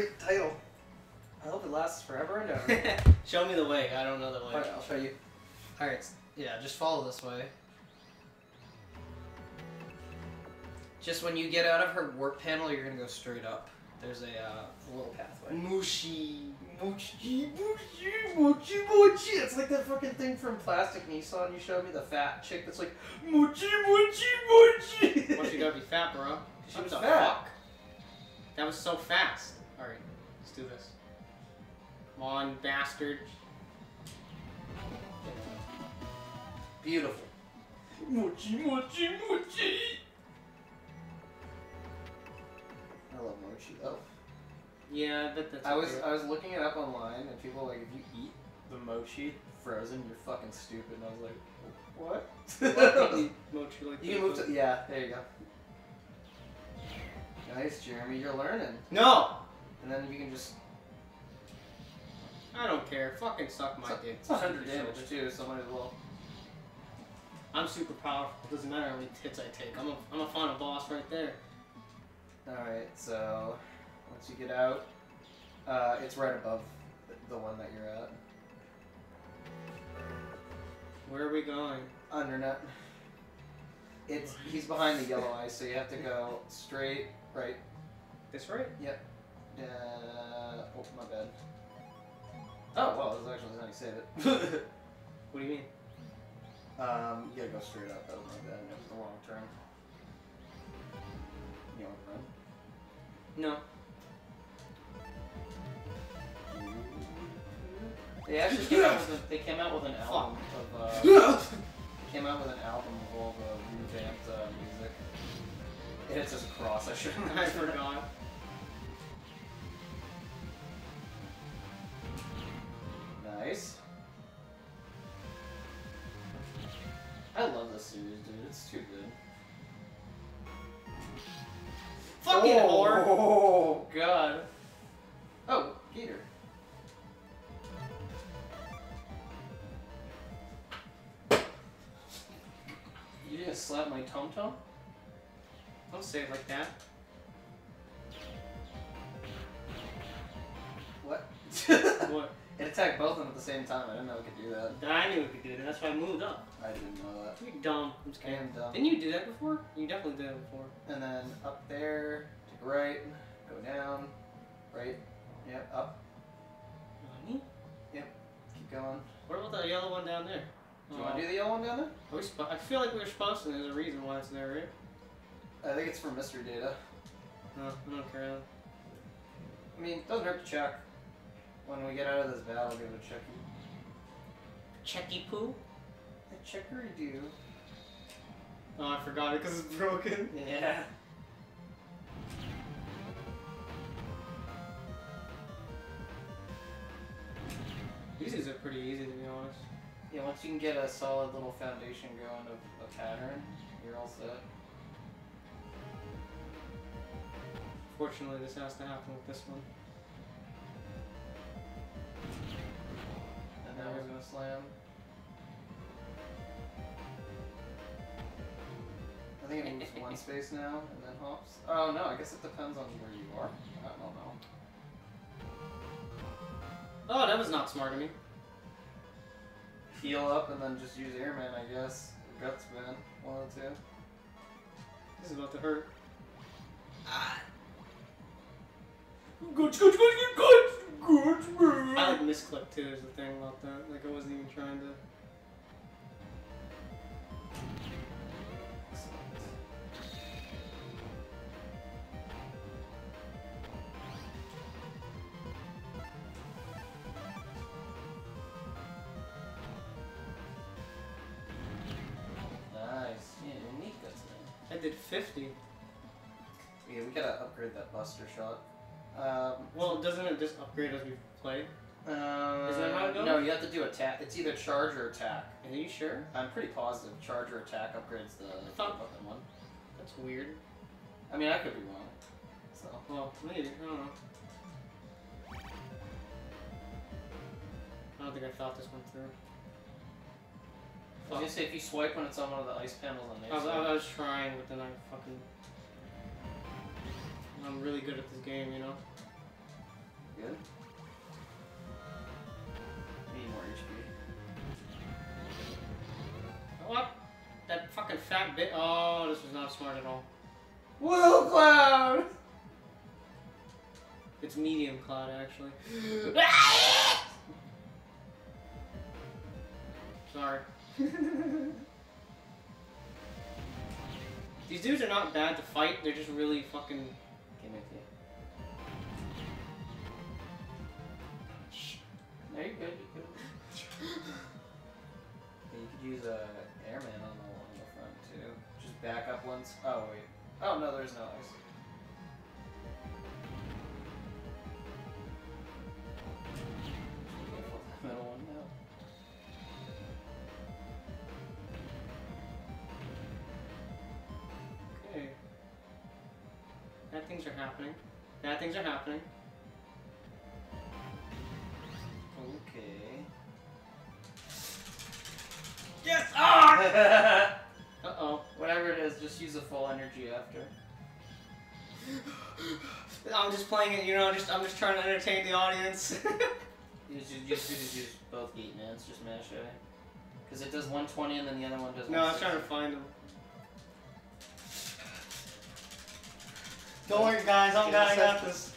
great title. I hope it lasts forever and ever. Show me the way. I don't know the way. I'll show you. Alright, yeah, just follow this way. Just when you get out of her warp panel, you're gonna go straight up. There's a uh, little pathway. Mushi. Mochi, mochi, mochi, mochi. It's like that fucking thing from Plastic Nissan you showed me, the fat chick that's like, mochi, mochi, mochi. Well, she gotta be fat, bro. She I'm was a fat. fuck. That was so fast. Alright, let's do this. Come on, bastard. Beautiful. Mochi, mochi, mochi. I love mochi though. Yeah, I bet that's I was. I was looking it up online and people were like if you eat the mochi frozen you're fucking stupid and I was like what? Well, mochi like you can move to yeah there you go. Nice Jeremy, you're learning, No! And then you can just I don't care. Fucking suck my it's, dick. it's 100 damage too, so might as well. I'm super powerful. It doesn't matter how many hits I take. I'm a, I'm a final boss right there. All right, so once you get out, uh, it's right above the, one that you're at. Where are we going? Undernet. It's he's behind the yellow eyes, so you have to go straight right. This right? Uh, oh my bad. Oh well, this is actually how you save it. What do you mean? um, you gotta go straight up. That was my bad. It was the wrong turn. You want to run? No. They actually came out with a, they came out with an album of uh, came out with an album of all the revamped uh, music. It's just a cross. I should I forgot. Oh! God. Oh, Gator. You didn't slap my tom tom? Don't say it like that. What? What? It attacked both of them at the same time. I didn't know it could do that. I knew we could do that. That's why I moved up. I didn't know that. You're dumb. I'm just I kidding. am dumb. Didn't you do that before? You definitely did it before. And then up there, right, go down, right, yep, up, Nani? keep going. What about that yellow one down there? Do you oh. want to do the yellow one down there? Are we spo- I feel like we were supposed to. There's a reason why it's there, right? I think it's for mystery data. No, I don't care. I mean, it doesn't hurt to check. When we get out of this battle, give it a check. Checky poo? A checkery do. Oh, I forgot it because it's broken. Yeah. These are pretty easy to be honest. Yeah, once you can get a solid little foundation going of a pattern, you're all set. Fortunately, this has to happen with this one. And now we're gonna slam. I think it moves one space now and then hops. Oh no, I guess it depends on where you are. I don't know. Oh, that was not smart of me. Heal up and then just use airman, I guess. Or gut spin, one of the two. This is about to hurt. Good, good, good, good, good, good, man. I like misclick too. Is the thing about that. Like I wasn't even trying to. It's either charge or attack. Are you sure? I'm pretty positive charge or attack upgrades the thought- weapon one. That's weird. I mean, I could be wrong. So Well, maybe. I don't know. I don't think I thought this one through. I was gonna say if you swipe when it's on one of the ice panels on the I was. I was trying, but then I fucking. I'm really good at this game, you know. Bit. Oh, this was not smart at all. Will Cloud! It's medium cloud, actually. Sorry. These dudes are not bad to fight, they're just really fucking Gimmicky. No, you're good, you're good. Yeah, you could use a Just back up once. Oh wait. Oh no, there's no ice. Middle one now. Okay. Bad things are happening. Bad things are happening. Playing it, you know, just I'm just trying to entertain the audience. You just, you just, you just use both gate mans, just mash A. Because it does 120 and then the other one does no, I was trying to find them. Don't worry guys, I'm Give glad us I a got sec. this.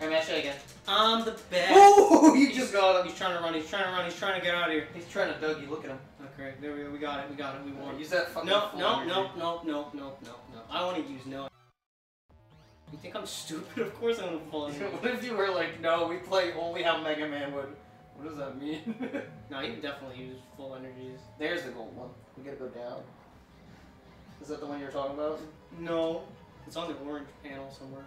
Alright, mash A again. I'm the best. Oh, you just got him. He's trying to run, he's trying to run, he's trying to get out of here. He's trying to Dougie, look at him. Okay, there we go, we got it, we got it, we won. Use that fucking No, full no, no, no, no, no, no, no. I want to use no. You think I'm stupid? Of course I'm gonna fall in. what if you were like, no, we play only how Mega Man would? What does that mean? No, you can definitely use full energies. There's the gold one. We gotta go down. Is that the one you're talking about? No. It's on the orange panel somewhere.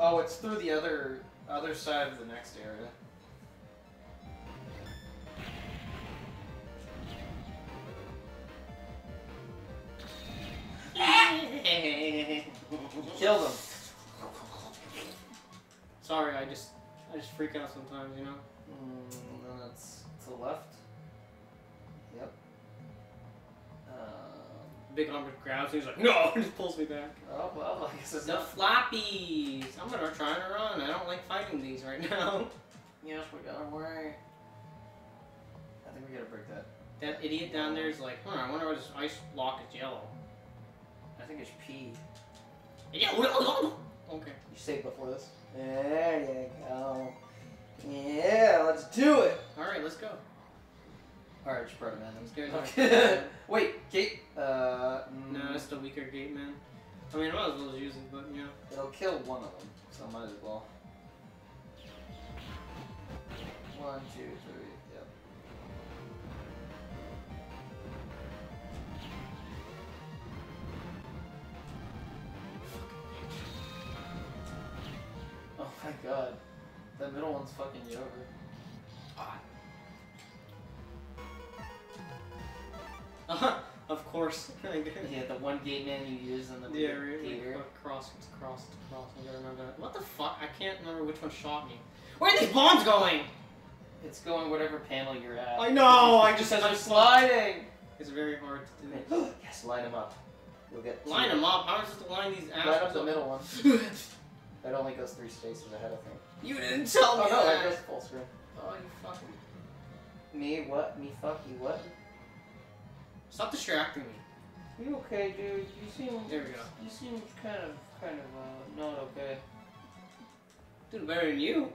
Oh, it's through the other other side of the next area. Kill them. Sorry, I just I just freak out sometimes, you know. Mm, then that's to the left. Yep. Um, Big arm grabs me, he's like, no, and just pulls me back. oh well, I guess it's The not. floppies! I'm gonna try to run. I don't like fighting these right now. Yes, we're going right. I think we gotta break that. That idiot down there is like, huh, I wonder why this ice block is yellow. I think it's P. Yeah, okay. You saved before this. There you go. Yeah, let's do it. Alright, let's go. Alright, just brought him in. These guys aren't Okay. Wait, Kate. Uh, No, it's the weaker gate man. I mean, I might as well just use it, but you know. it'll kill one of them, so I might as well. One, two, three. God. That middle one's fucking you over. Uh-huh, of course. Yeah, the one gate man you use in the Yeah, right, theater. like, cross, it's cross, it's cross. I gotta remember that. What the fuck? I can't remember which one shot me. Where are these bombs going? It's going whatever panel you're at. I know, I just- said I'm sliding. It's very hard to do. yes, line them up. You'll get. Line them up. How am I supposed to line these Line up assholes the middle one. That only goes three spaces ahead, I think. You didn't tell me Oh no, that. goes full screen. Oh, you fucking. Me what? Me fuck you what? Stop distracting me. You okay, dude? You seem. There we go. You seem kind of, kind of, uh, not okay. Doing better than you.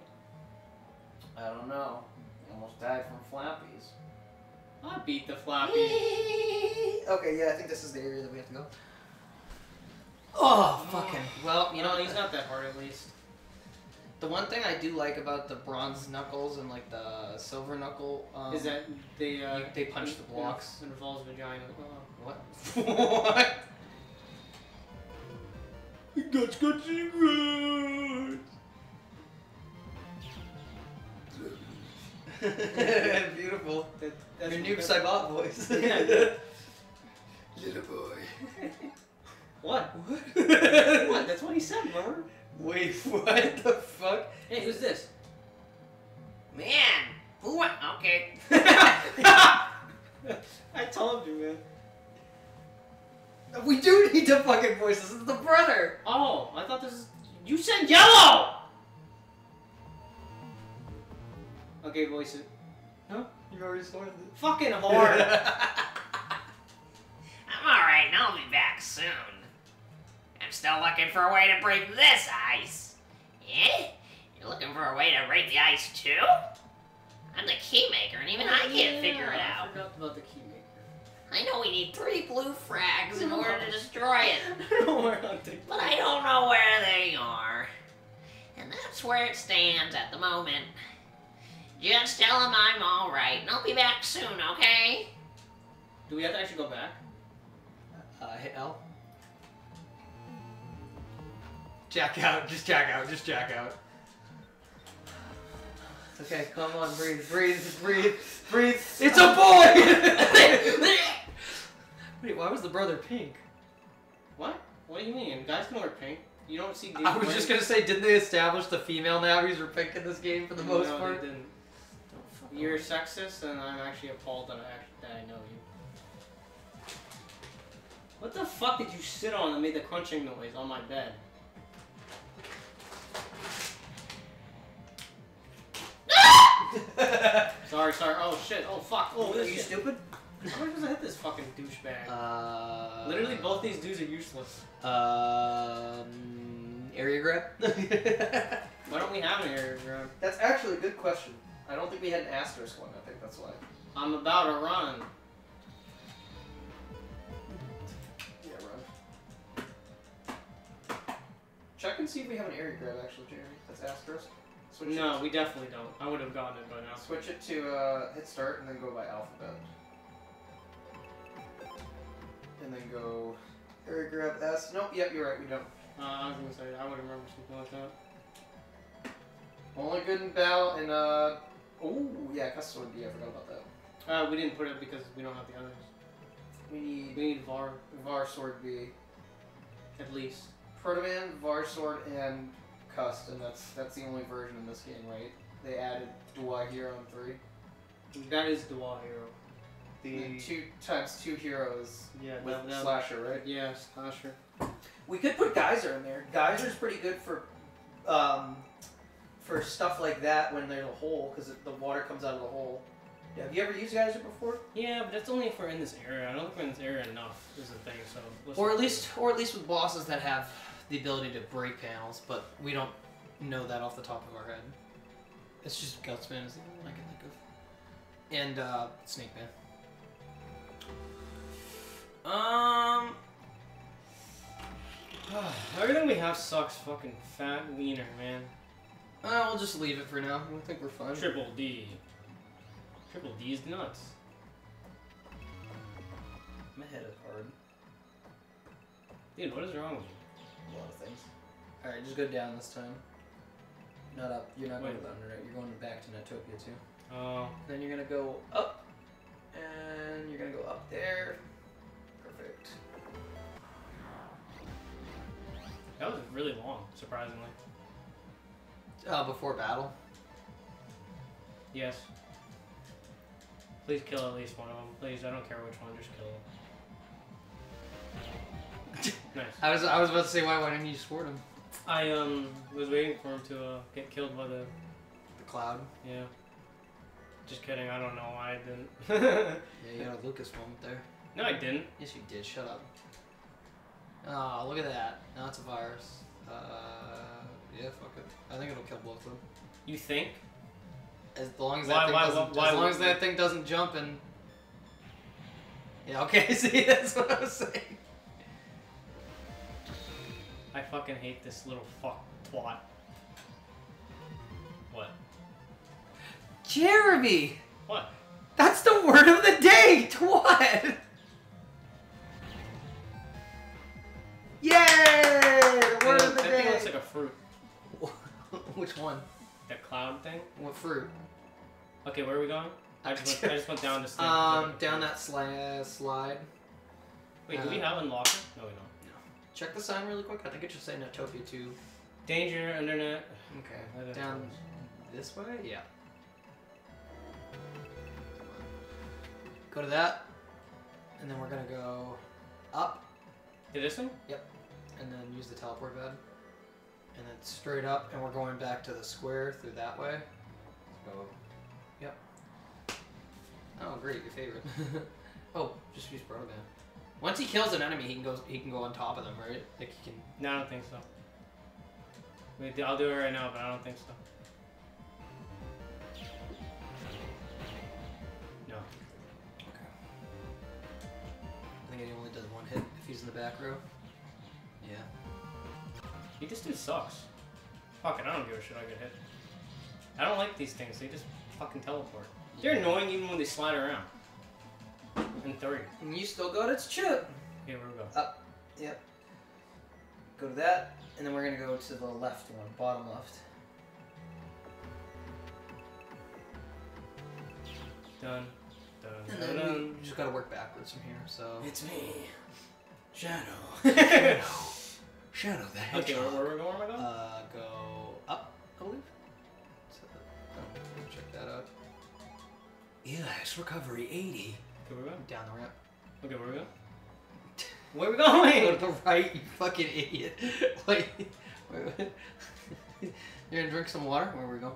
I don't know. You almost died from flappies. I beat the flappies. okay, yeah, I think this is the area that we have to go. Oh, fucking. Well, You know, he's not that hard at least. The one thing I do like about the bronze knuckles and like the silver knuckle um, Is that they uh, you- they punch the blocks. It involves vagina. Oh. what? what? That's good secrets. Beautiful. That, that's Your new that- Cybot voice. Yeah. Little boy. What? What? What? That's what he said, remember? Wait, what the fuck? Hey, who's this? Man! Who went? Okay. I told you, man. We do need to fucking voice this. This is the brother. Oh, I thought this is. You said yellow! Okay, voice it. No, you already started it. Fucking hard. I'm all right, and I'll be back soon. I'm still looking for a way to break this ice. Eh? You're looking for a way to break the ice too? I'm the keymaker, and even I can't figure it I out. forgot about the keymaker. I know we need three blue frags in order to destroy it, I don't know where I'm but I don't know where they are. And that's where it stands at the moment. Just tell him I'm alright, and I'll be back soon, okay? Do we have to actually go back? Uh, hit L. Jack out. Just jack out. Just jack out. Okay. Come on. Breathe. Breathe. Just breathe. Breathe. It's a boy! Wait, why was the brother pink? What? What do you mean? Guys can wear pink. You don't see. I was just gonna say, didn't they establish the female navies were pink in this game for the most no, part? They didn't. You're sexist, and I'm actually appalled that I actually that I know you. What the fuck did you sit on that made the crunching noise on my bed? Sorry, sorry. Oh shit. Oh fuck. Oh, Are this you shit. stupid? Much was I hit this fucking douchebag? Uh, Literally, both these dudes are useless. Um, area grab. Why don't we have an area grab? That's actually a good question. I don't think we had an asterisk one. I think that's why. I'm about to run. Check and see if we have an area grab actually, Jeremy. That's asterisk. Switch No, we definitely don't. I would have gotten it by now. Switch it to uh, hit start and then go by alphabet. And then go area grab S. Nope. Yep, you're right. We don't. Uh, I was gonna say I would remember something like that. Only good in battle and uh. Oh yeah, custom sword B. I forgot about that. Uh, we didn't put it because we don't have the others. We need We need VAR Var sword B. at least. Protoman, Var Sword, and Cust, and that's that's the only version in this game, right? They added Deux Hero in three. That is Deux Hero. The two times two heroes Yeah, with that, that, Slasher, right? Yeah, Slasher. We could put Geyser in there. Geyser's pretty good for um for stuff like that when there's a hole because the water comes out of the hole. Have you ever used Geyser before? Yeah, but that's only if we're in this area. I don't think we're in this area enough. Is the thing. So. Or at least, or at least with bosses that have the ability to break panels, but we don't know that off the top of our head. It's just Gutsman is the only one I can think of, and uh, Snake Man. Um. Everything we have sucks. Fucking fat wiener, man. Uh, we'll just leave it for now. I think we're fine. Triple D. Triple D is nuts. My head is hard. Dude, what is wrong with you? A lot of things. All right, just go down this time. Not up. You're not going Wait. down, right? You're going back to Netopia too. Oh. Then you're gonna go up, and you're gonna go up there. Perfect. that was really long, surprisingly. Uh, before battle. Yes. Please kill at least one of them. Please, I don't care which one, just kill them. Nice. I was, I was about to say why, why didn't you sword him? I um was waiting for him to uh, get killed by the The cloud. yeah. Just kidding. I don't know why I didn't. Yeah, you got a Lucas moment there. no, I didn't. Yes, you did. Shut up. Oh, look at that. Now it's a virus. Uh, yeah, fuck it. I think it'll kill both of them. You think? As long as Why- that thing why- doesn't, why as long as that thing doesn't jump and. Yeah. Okay. See, that's what I was saying. I fucking hate this little fuck twat. What? Jeremy, What? that's the word of the day. Twat. Yay! The word That of the thing day. looks like a fruit. Which one? The cloud thing. What fruit? Okay, where are we going? I just went, I just went down this thing. Um, down that sli- slide. Wait, do we uh, have unlocker? No, we don't. Check the sign really quick. I think it should say Netopia 2. Danger, internet. Okay. Down this way? Yeah. Go to that. And then we're gonna go up To this one? Yep. And then use the teleport bed. And then straight up and we're going back to the square through that way. So Yep. Oh great, your favorite. oh, just use Man. Once he kills an enemy, he can go. He can go on top of them, right? Like he can. No, I don't think so. Wait, I'll do it right now, but I don't think so. No. Okay. I think he only does one hit if he's in the back row. Yeah. He just dude sucks. Fucking, I don't give a shit. I get hit. I don't like these things. They just fucking teleport. They're annoying even when they slide around. And three. And you still got its chip. Here we go. Up. Yep. Go to that, and then we're gonna go to the left one, bottom left. Done. Dun, And dun, then we dun. just gotta work backwards from here. So. It's me, Shadow. Shadow the Okay, where, where, where, where am I going? Uh, go up, I believe. So, oh, check that out. Elax recovery 80. Okay, where we going? Down the ramp. Okay, where we going? Where we Go going? to the right, you fucking idiot. Wait, wait, wait. You're gonna drink some water? Where we going?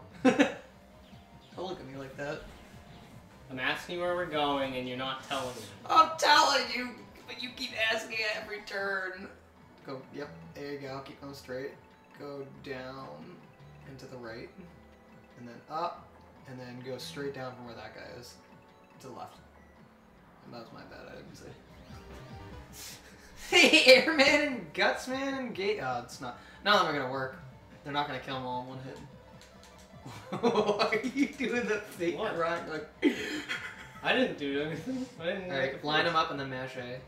Don't look at me like that. I'm asking you where we're going, and you're not telling me. I'm telling you, but you keep asking at every turn. Go, yep, there you go. Keep going straight. Go down and to the right, and then up, and then go straight down from where that guy is to the left. That was my bad. I didn't say. Hey, Airman and Gutsman and Gate. Oh, it's not. None of them are gonna work. They're not gonna kill them all in one hit. Why are you doing the fake What? grind? Like, I didn't do anything. I didn't. all right, line them up and then mash A.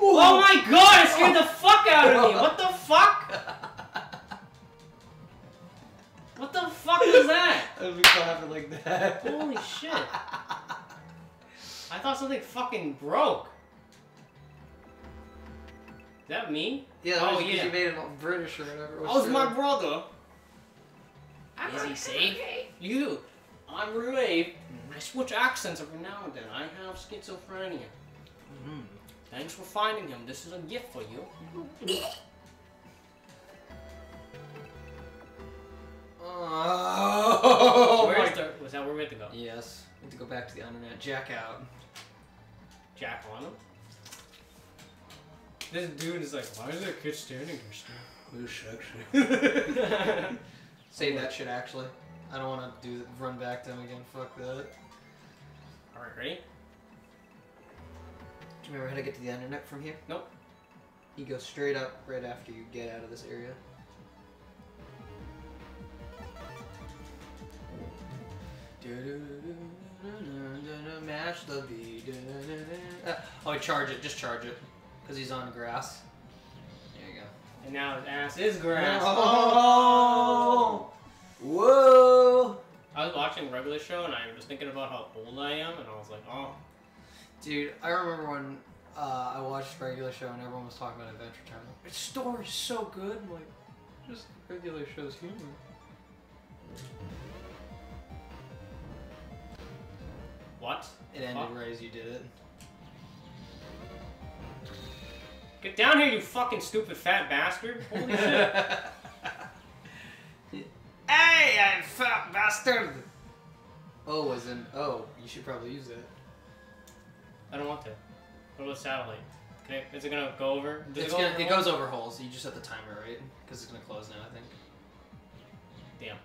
Oh my god! It scared the fuck out of me. What the fuck? What the fuck was that? That would happen like that. Holy shit! I thought something fucking broke. Is that me? Yeah, that Oh, was because yeah. you made it all British or whatever. That was my brother. I'm Is he safe? okay. You. I'm relieved. I switch accents every now and then. I have schizophrenia. Mm. Thanks for finding him. This is a gift for you. Oh, Where's my- the? Was that where we had to go? Yes, we have to go back to the internet. Jack out. Jack on him. This dude is like, why is there a kid standing here still? Save that shit. Actually, I don't want to do run back to him again. Fuck that. All right, ready? Do you remember how to get to the internet from here? Nope. You go straight up right after you get out of this area. Mash the beat. Oh, charge it. Just charge it. Because he's on grass. There you go. And now his ass is grass. Oh! Whoa! I was watching regular show and I was just thinking about how old I am, and I was like, oh, Dude, I remember when uh, I watched regular show and everyone was talking about Adventure Time. Its story's so good. I'm like, just regular show's humor. What? It ended Fuck. right as you did it. Get down here, you fucking stupid fat bastard! Holy shit! hey, I'm fat bastard! Oh, was in. Oh, you should probably use it. I don't want to. What about satellite? Can it, is it gonna go over? Does It's it, go gonna, over it goes over holes. You just have the timer, right? Because it's gonna close now, I think. Damn.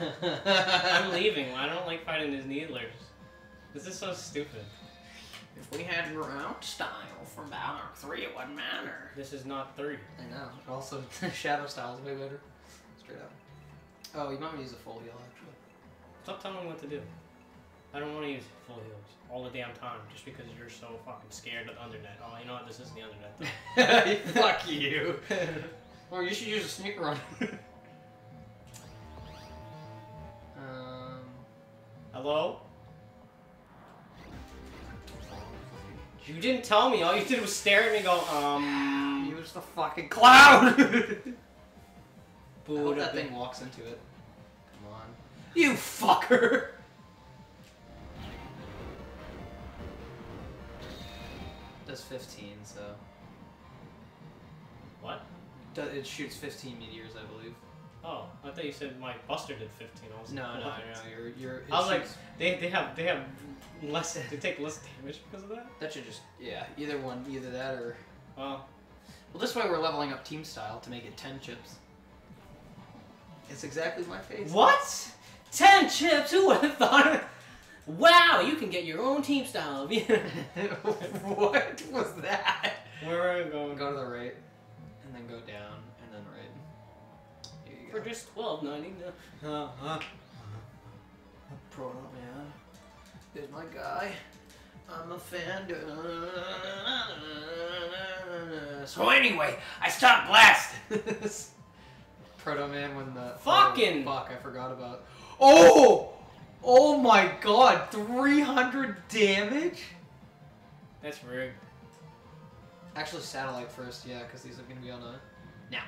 I'm leaving. I don't like fighting these needlers. This is so stupid. If we had route style from Valor 3, it wouldn't matter. This is not three. I know. Also, shadow style is way better. Straight up. Oh, you might want to use a full heal, actually. Stop telling me what to do. I don't want to use full heals all the damn time just because you're so fucking scared of the undernet. Oh, you know what? This is the undernet. Though. Fuck you. or you should use a sneaker run. Hello? You didn't tell me. All you did was stare at me and go, um... He was the fucking clown. Boo, that thing walks into it. Come on. You fucker! Does 15, so... What? It shoots 15 meteors, I believe. Oh, I thought you said my Buster did 15. I was No, like, no, no. You're, you're, I was like, they, they have they have less they take less damage because of that. that should just, yeah, either one, either that or. Well, Well, this way we're leveling up team style to make it 10 chips. It's exactly my face. what? Ten chips? Who would have thought? Of... Wow, you can get your own team style. what was that? Where are we going? Go to the right, and then go down, For just twelve ninety. No. Uh, uh, uh. Uh-huh. Proto oh, Man is my guy. I'm a fan. So anyway, I stopped blasting. Proto Man when the Fucking- oh, fuck I forgot about. Oh, oh my god, 300 damage. That's rude. Actually, satellite first, yeah, because these are gonna be on a. Now.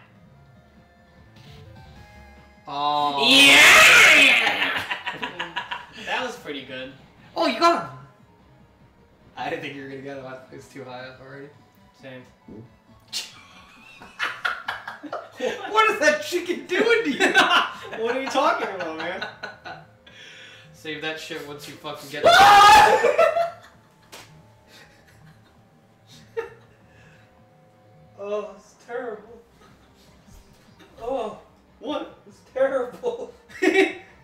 Oh. Yeah! That was pretty good. Oh, you got him. I didn't think you were gonna get him. I it was too high up already. Same. What is that chicken doing to you? what are you talking about, man? Save that shit once you fucking get. it. Oh, it's terrible. Oh, What? It's terrible.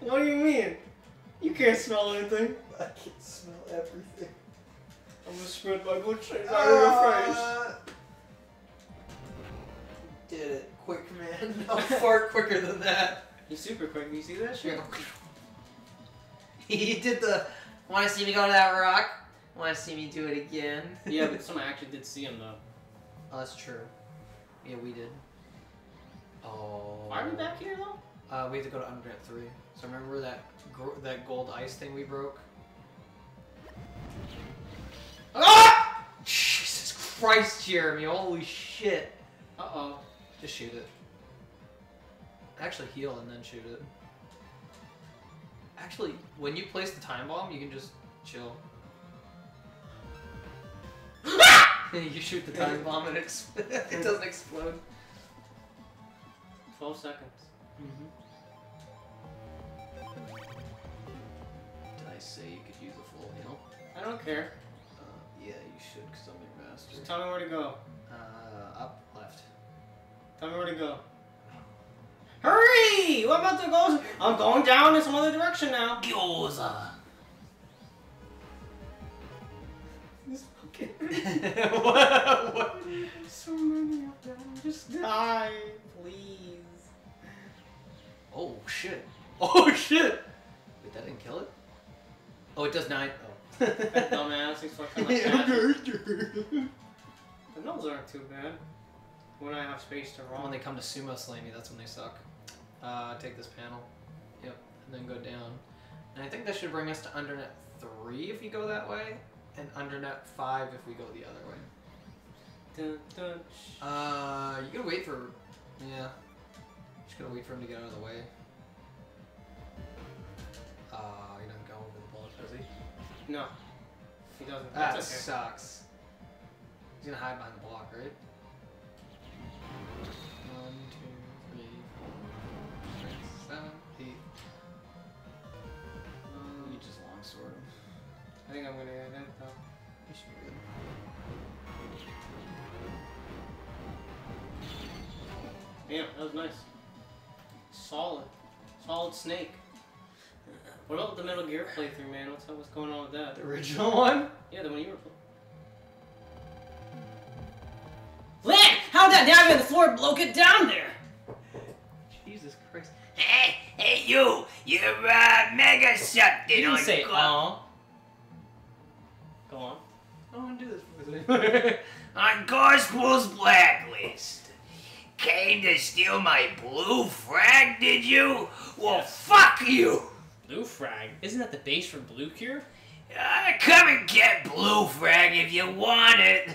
what do you mean? You can't smell anything. I can smell everything. I'm gonna spread my good shades Uh, Did it quick, man. I'll fart quicker than that. He's super quick. You see that shit? he did the. Want to see me go to that rock? Want to see me do it again? yeah, but someone actually did see him though. Oh, that's true. Yeah, we did. Oh. Are we back here though? Uh, we have to go to Undernet 3. So remember that that gold ice thing we broke? Ah! Jesus Christ, Jeremy! Holy shit! Uh oh. Just shoot it. Actually, heal and then shoot it. Actually, when you place the time bomb, you can just chill. you shoot the time bomb and it's, it doesn't explode. Twelve seconds. Mm-hmm. Did I say you could use a full heal? I don't care. Uh, yeah, you should, because I'm your master. Just tell me where to go. Uh, up, left. Tell me where to go. Hurry! What about to go? I'm going down in some other direction now. Gyoza. What? what? so many of them. Just die, please. Oh, shit. Oh, shit! Wait, that didn't kill it? Oh, it does nine. Oh. Dumbass, he's fucking like that. The nulls aren't too bad. When I have space to run. when they come to sumo slay me, that's when they suck. Uh, take this panel. Yep, and then go down. And I think that should bring us to Undernet 3 if you go that way, and Undernet 5 if we go the other way. Dun, dun, Uh, you gotta wait for. Yeah. Just gonna wait for him to get out of the way. Uh, he doesn't go over the bullet, does he? No. He doesn't. That okay. sucks. He's gonna hide behind the block, right? One, two, three, four, six, seven, eight. Um, You just longsword him. I think I'm gonna get it though. You should be good. Yeah, that was nice. Solid. Solid snake. What about the Metal Gear playthrough, man? What's what's going on with that? The original one? Yeah, the one you were playing. Lan! How that down on the floor blow get down there? Jesus Christ. Hey, hey, you! You're uh, mega sucked in You on didn't say Go- uh. Go on. I don't wanna do this for you. on Gospel's blacklist. Came to steal my blue frag, did you? Well, Yes. fuck you! Blue frag. Isn't that the base for Blue Cure? Uh, come and get blue frag if you want it.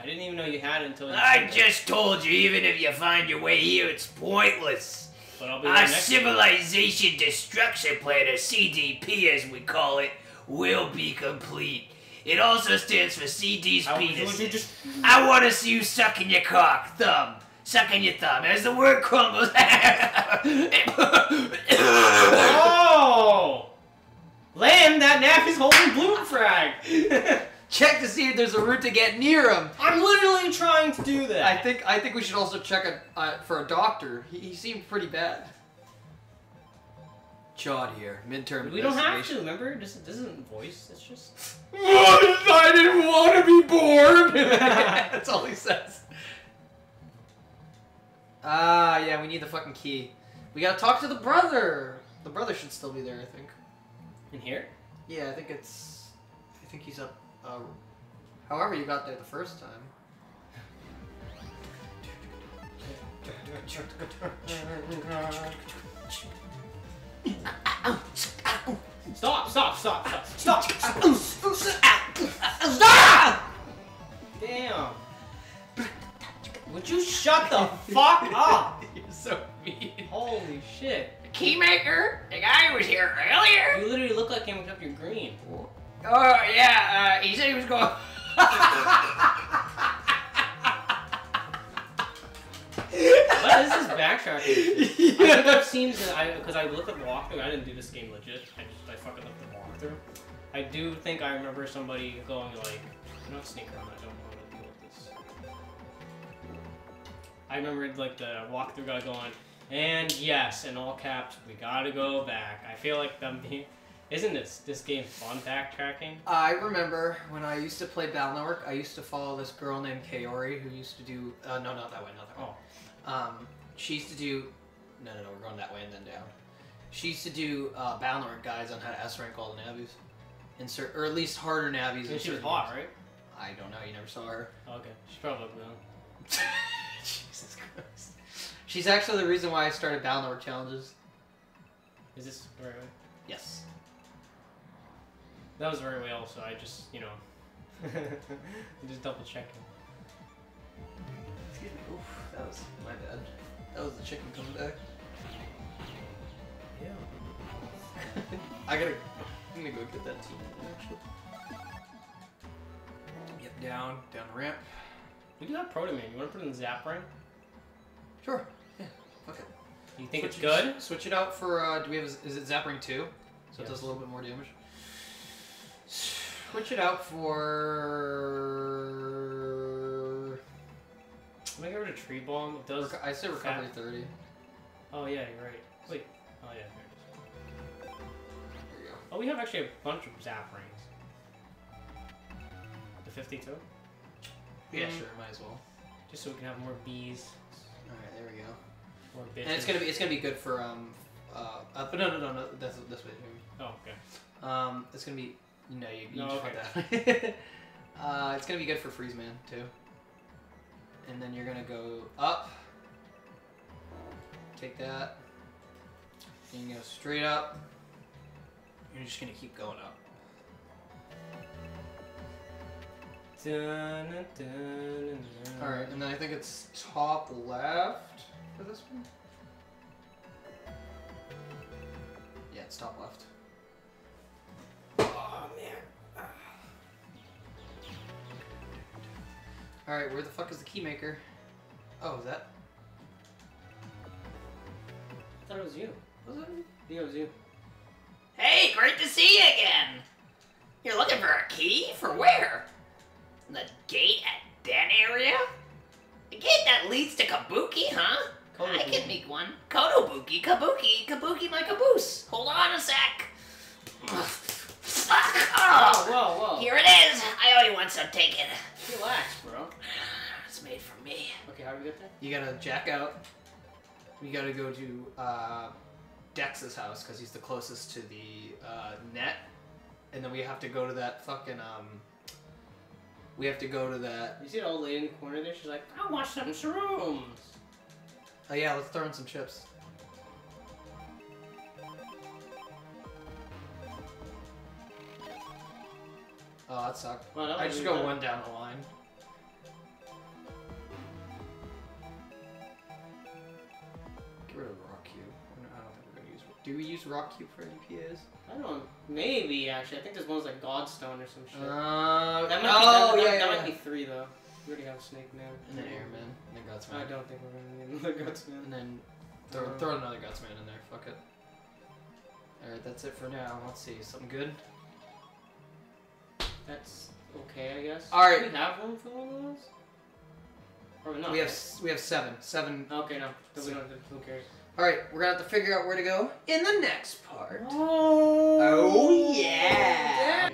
I didn't even know you had it until you I that. just told you, even if you find your way here, it's pointless. But I'll be Our right next to you. civilization destruction plan, or CDP as we call it, will be complete. It also stands for CD's penis. just I want to see you sucking your cock, thumb. Sucking your thumb as the word crumbles. Oh! Lan, that nap is holding blue frag. Check to see if there's a route to get near him. I'm literally trying to do that. I think I think we should also check a, uh, for a doctor. He, he seemed pretty bad. Chad here, midterm we don't have to. Remember, this, this isn't voice. It's just. I didn't want to be born. That's all he says. Ah, yeah, we need the fucking key. We gotta talk to the brother. The brother should still be there, I think. In here? Yeah, I think it's. I think he's up. Uh, however, you got there the first time. Stop! Stop! Stop! Stop! Stop! Stop! Damn! Would you shut the fuck up? You're so mean. Holy shit! Keymaker, the guy who was here earlier. You literally look like him except you're green. Oh yeah, uh, he said he was going. What is this backtracking? I think I've seen the I because I looked at the walkthrough. I didn't do this game legit. I just I fucking looked at the walkthrough. I do think I remember somebody going like, "Not sneak around. I don't I remembered like the walkthrough guy going, and yes, in all caps, we gotta go back. I feel like them isn't this this game fun backtracking? I remember when I used to play Battle Network, I used to follow this girl named Kaori who used to do. Uh, no, not that way, not that way. Oh, Um, she used to do. No, no, no, we're going that way and then down. She used to do uh, Battle Network guides on how to S rank all the navies. Insert, or at least harder navies. and she was hot, right? I don't know, you never saw her. Okay, she's probably young. Jesus Christ. She's actually the reason why I started Network challenges. Is this the right way? Yes. That was the right way. Also, I just you know, just double checking. Excuse me. Oof, that was my bad. That was the chicken coming back. Yeah. I gotta. I'm gonna go get that team actually. Yep, down, down the ramp. We do have Proto Man. You want to put it in Zap Ring? Sure. Yeah. Fuck it. You think Switch it's it- good? Switch it out for. Uh, do we have? Is it Zap Ring two? So it does a little bit more damage. Switch it out for. When I get rid of Tree Bomb, it does. Reco- I say recovery thirty. Oh yeah, you're right. Wait. Oh yeah. There it is. There you go. Oh, we have actually a bunch of Zap Rings. The 52, Yeah, Mm. sure. Might as well. just so we can have more bees, All right, there we go. more bitches. And it's gonna be it's gonna be good for um uh, uh but no no no no that's this way. Oh okay. Um, it's gonna be no you, you No, just okay. want that. uh, it's gonna be good for Freeze Man too. And then you're gonna go up. Take that. And you go straight up. You're just gonna keep going up. Dun, dun, dun, dun. All right, and then I think it's top left for this one. Yeah, it's top left. Oh man. All right, where the fuck is the keymaker? Oh, is that? I thought it was you. Was it? I think it was you. Hey, great to see you again. You're looking for a key for where? The gate at that area? The gate that leads to Kabuki, huh? I can make one. Kotobuki, Kabuki, Kabuki my caboose. Hold on a sec. Fuck. Whoa, Oh, whoa, whoa. here it is. I owe you one, so take it. Relax, bro. It's made for me. Okay, how do we get there? You gotta jack out. You gotta go to uh, Dex's house because he's the closest to the uh, net, and then we have to go to that fucking um. We have to go to that. You see the old lady in the corner there? She's like, I want some shrooms. Oh yeah, let's throw in some chips. Oh, that sucked. Well, that I just go bad. one down the line. Do we use rock cube for any PAs? I don't. Maybe actually. I think there's one's like Godstone or some shit. Uh, that might oh, be, that, yeah, that, yeah, that yeah. might be three though. We already have Snake Man. And then Airman, and then Gutsman. I don't think we're gonna need another Gutsman. And then throw, Uh, throw another Gutsman in there. Fuck it. Alright, that's it for now. Let's see. Something good? That's okay, I guess. All right. Do we have room for one of those? Or not? We have we have seven. Seven. Okay, no. Then we don't. Who cares? Alright, we're gonna have to figure out where to go in the next part. Oh, Oh yeah!